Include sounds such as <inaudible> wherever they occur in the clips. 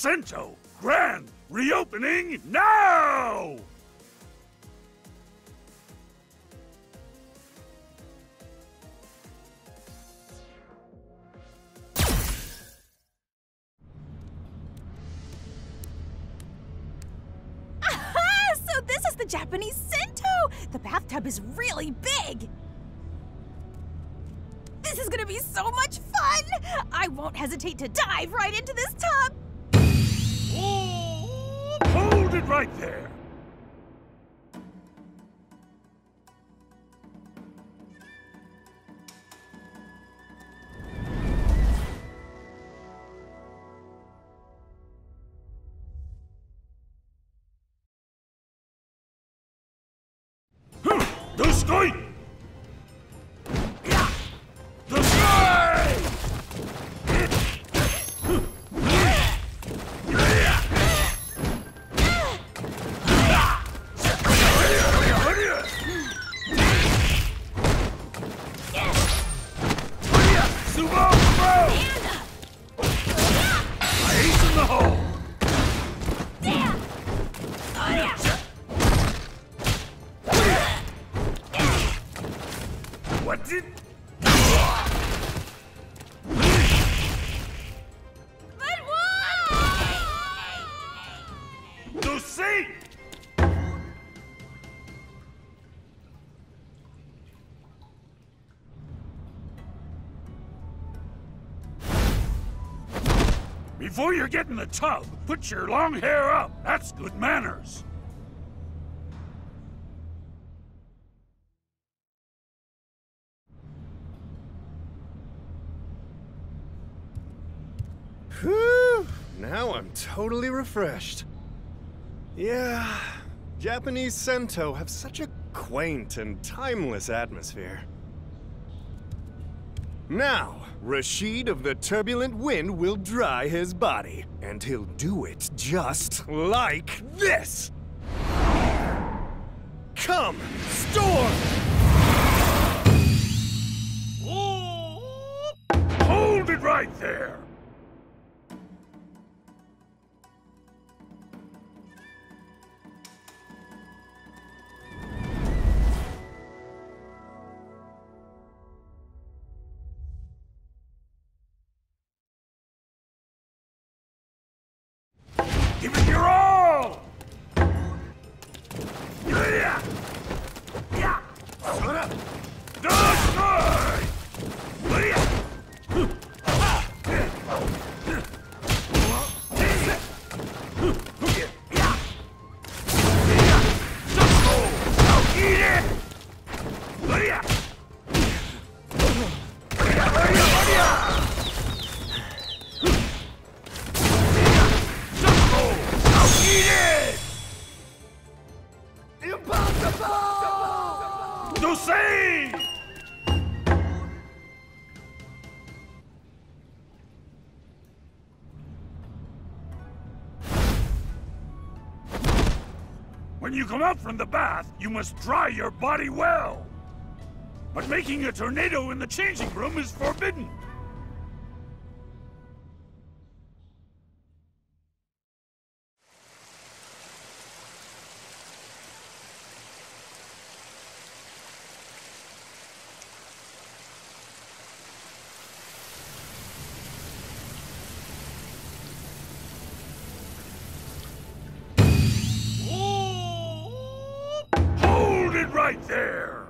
Sento, grand, reopening now! Aha! So this is the Japanese Sento! The bathtub is really big! This is gonna be so much fun! I won't hesitate to dive right into this tub! Hold it right there! Huh, What did... But why? See! Before you get in the tub, put your long hair up. That's good manners. Whew! Now I'm totally refreshed. Yeah, Japanese Sento have such a quaint and timeless atmosphere. Now, Rashid of the Turbulent Wind will dry his body, and he'll do it just like this! Come, storm! Hold it right there! When you come out from the bath, you must dry your body well. But making a tornado in the changing room is forbidden. Right there!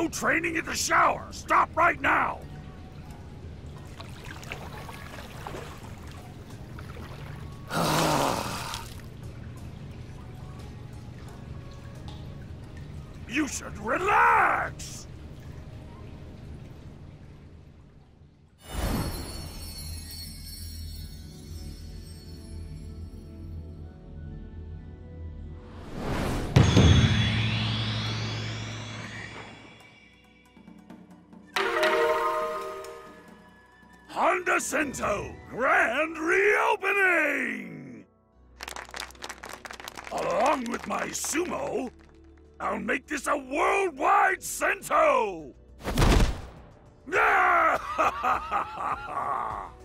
No training in the shower! Stop right now! <sighs> you should relax! Honda Sento Grand Reopening! Along with my sumo, I'll make this a worldwide Sento! <laughs>